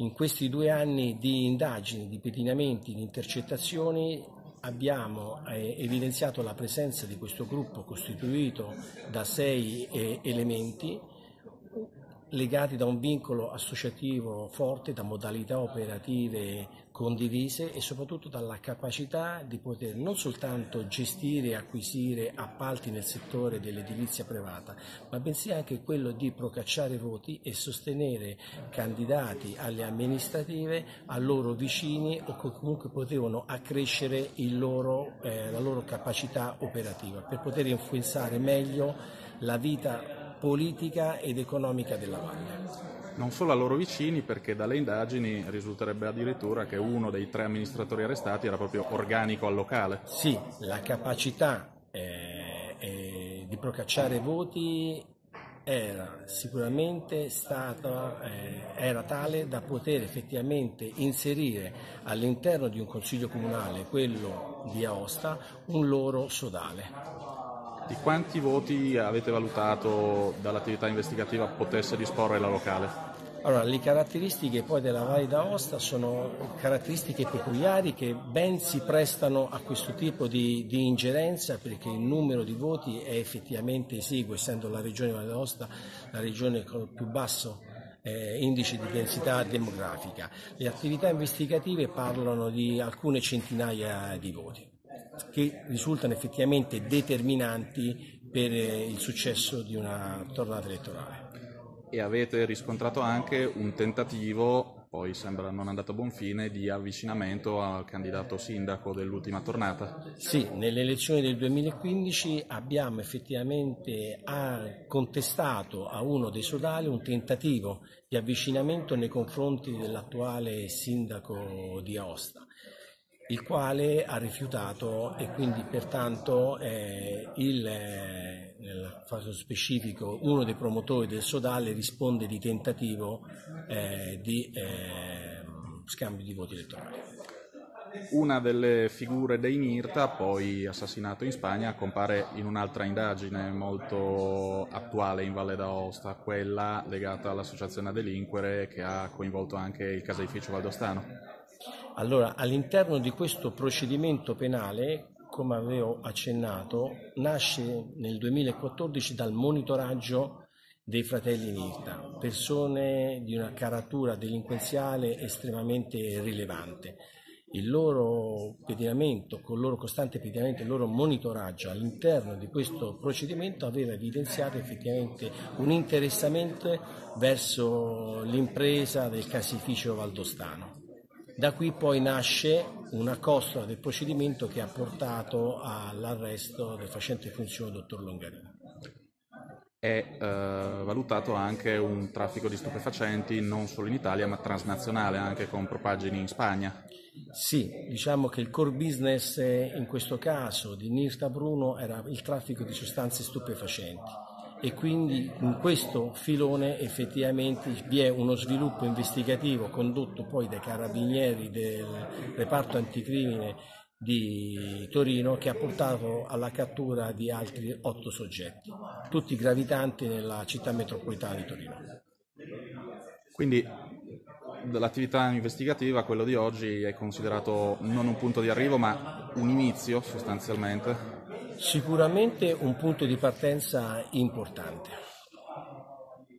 In questi due anni di indagini, di pedinamenti, di intercettazioni abbiamo eh, evidenziato la presenza di questo gruppo costituito da sei eh, elementi legati da un vincolo associativo forte, da modalità operative condivise e soprattutto dalla capacità di poter non soltanto gestire e acquisire appalti nel settore dell'edilizia privata, ma bensì anche quello di procacciare voti e sostenere candidati alle amministrative a loro vicini o che comunque potevano accrescere loro, eh, la loro capacità operativa per poter influenzare meglio la vita politica ed economica della valle. Non solo a loro vicini, perché dalle indagini risulterebbe addirittura che uno dei tre amministratori arrestati era proprio organico al locale. Sì, la capacità eh, eh, di procacciare voti era sicuramente stata, eh, era tale da poter effettivamente inserire all'interno di un consiglio comunale, quello di Aosta, un loro sodale. Di quanti voti avete valutato dall'attività investigativa potesse disporre la locale? Allora, le caratteristiche poi della Valle d'Aosta sono caratteristiche peculiari che ben si prestano a questo tipo di, di ingerenza perché il numero di voti è effettivamente esiguo, essendo la regione Valle d'Aosta la regione con il più basso eh, indice di densità demografica. Le attività investigative parlano di alcune centinaia di voti che risultano effettivamente determinanti per eh, il successo di una tornata elettorale. E avete riscontrato anche un tentativo, poi sembra non andato a buon fine, di avvicinamento al candidato sindaco dell'ultima tornata? Sì, nelle elezioni del 2015 abbiamo effettivamente contestato a uno dei sodali un tentativo di avvicinamento nei confronti dell'attuale sindaco di Aosta il quale ha rifiutato e quindi pertanto eh, il, nel caso specifico uno dei promotori del Sodale risponde di tentativo eh, di ehm, scambio di voti elettorali. Una delle figure dei Nirta, poi assassinato in Spagna, compare in un'altra indagine molto attuale in Valle d'Aosta, quella legata all'associazione a delinquere che ha coinvolto anche il caseificio valdostano. Allora, all'interno di questo procedimento penale, come avevo accennato, nasce nel 2014 dal monitoraggio dei fratelli Nirta, persone di una caratura delinquenziale estremamente rilevante. Il loro pedinamento, con il loro costante pedinamento, il loro monitoraggio all'interno di questo procedimento aveva evidenziato effettivamente un interessamento verso l'impresa del casificio valdostano. Da qui poi nasce una costola del procedimento che ha portato all'arresto del facente funzione dottor Longarino. È eh, valutato anche un traffico di stupefacenti non solo in Italia ma transnazionale, anche con propagini in Spagna. Sì, diciamo che il core business in questo caso di Nirta Bruno era il traffico di sostanze stupefacenti e quindi in questo filone effettivamente vi è uno sviluppo investigativo condotto poi dai carabinieri del reparto anticrimine di Torino che ha portato alla cattura di altri otto soggetti, tutti gravitanti nella città metropolitana di Torino. Quindi dall'attività investigativa quello di oggi è considerato non un punto di arrivo ma un inizio sostanzialmente? Sicuramente un punto di partenza importante.